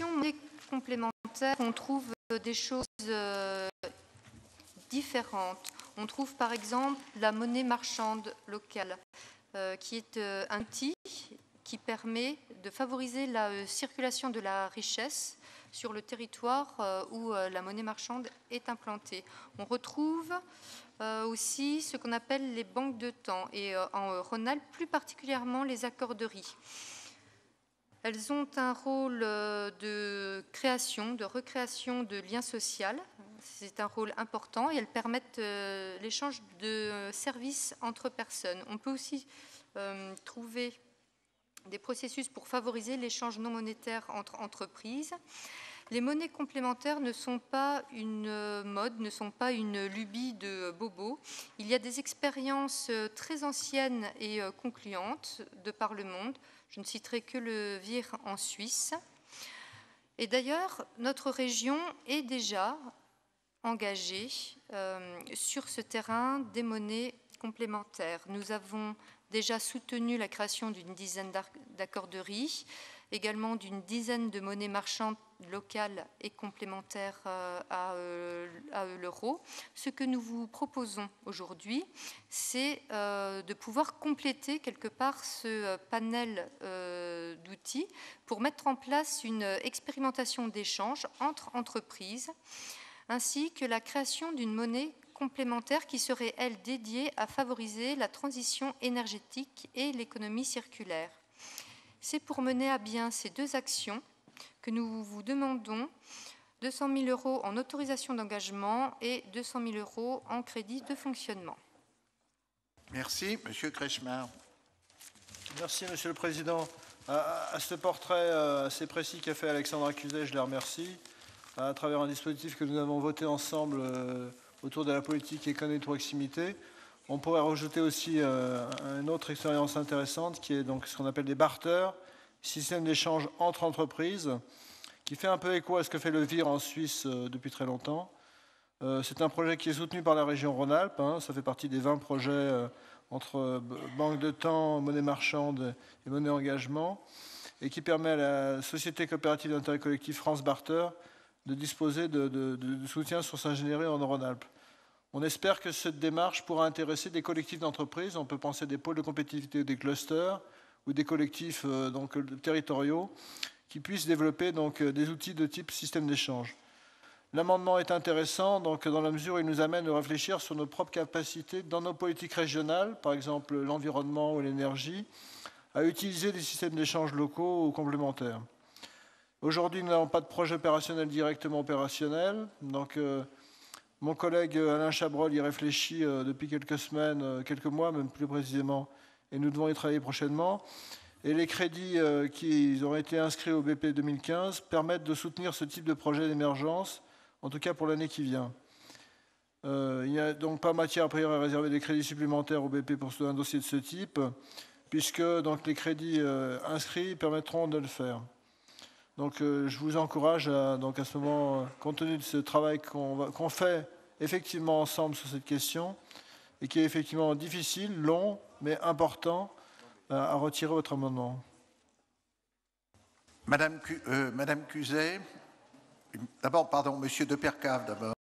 monnaie complémentaire, on trouve des choses euh, différentes. On trouve par exemple la monnaie marchande locale, euh, qui est euh, un outil qui permet de favoriser la circulation de la richesse sur le territoire où la monnaie marchande est implantée. On retrouve aussi ce qu'on appelle les banques de temps et en Rhône-Alpes plus particulièrement les accorderies. Elles ont un rôle euh, de création, de recréation de liens sociaux. C'est un rôle important et elles permettent euh, l'échange de services entre personnes. On peut aussi euh, trouver des processus pour favoriser l'échange non monétaire entre entreprises. Les monnaies complémentaires ne sont pas une mode, ne sont pas une lubie de bobo. Il y a des expériences très anciennes et concluantes de par le monde. Je ne citerai que le VIR en Suisse. Et d'ailleurs, notre région est déjà engagée euh, sur ce terrain des monnaies complémentaires. Nous avons déjà soutenu la création d'une dizaine d'accorderies également d'une dizaine de monnaies marchandes locales et complémentaires euh, euh, à, l'euro. Ce que nous vous proposons aujourd'hui, c'est euh, de pouvoir compléter quelque part ce panel d'outils pour mettre en place une expérimentation d'échange entre entreprises, ainsi que la création d'une monnaie complémentaire qui serait, elle, dédiée à favoriser la transition énergétique et l'économie circulaire. C'est pour mener à bien ces deux actions que nous vous demandons 200 000 euros en autorisation d'engagement et 200 000 euros en crédit de fonctionnement. Merci. Monsieur Kretschmer. Merci, Monsieur le Président. À, ce portrait euh, assez précis qu'a fait Alexandre Accusé, je les remercie. À travers un dispositif que nous avons voté ensemble euh, autour de la politique économique de proximité, on pourrait rajouter aussi euh, une autre expérience intéressante qui est donc ce qu'on appelle des barters, système d'échange entre entreprises, qui fait un peu écho à ce que fait le VIR en Suisse euh, depuis très longtemps. Euh, c'est un projet qui est soutenu par la région Rhône-Alpes. Hein. ça fait partie des 20 projets entre banque de temps, monnaie marchande et monnaie engagement, et qui permet à la Société coopérative d'intérêt collectif France Barter de disposer de, soutien sur ingénierie en Rhône-Alpes. On espère que cette démarche pourra intéresser des collectifs d'entreprises. On peut penser des pôles de compétitivité ou des clusters ou des collectifs euh, donc, territoriaux qui puissent développer donc, euh, des outils de type système d'échange. L'amendement est intéressant donc, dans la mesure où il nous amène à réfléchir sur nos propres capacités dans nos politiques régionales, par exemple l'environnement ou l'énergie, à utiliser des systèmes d'échange locaux ou complémentaires. Aujourd'hui, nous n'avons pas de projet opérationnel directement opérationnel. Donc, euh, mon collègue Alain Chabrol y réfléchit depuis quelques semaines, quelques mois même plus précisément, et nous devons y travailler prochainement. Et les crédits qui ont été inscrits au BP 2015 permettent de soutenir ce type de projet d'émergence, en tout cas pour l'année qui vient. il n'y a donc pas matière à priori à réserver des crédits supplémentaires au BP pour un dossier de ce type, puisque donc, les crédits inscrits permettront de le faire. Donc euh, je vous encourage à, donc à ce moment, compte tenu de ce travail qu'on fait effectivement ensemble sur cette question, et qui est effectivement difficile, long, mais important, euh, à retirer votre amendement. Madame, euh, Madame Cuzet, d'abord, pardon, Monsieur de Percave d'abord.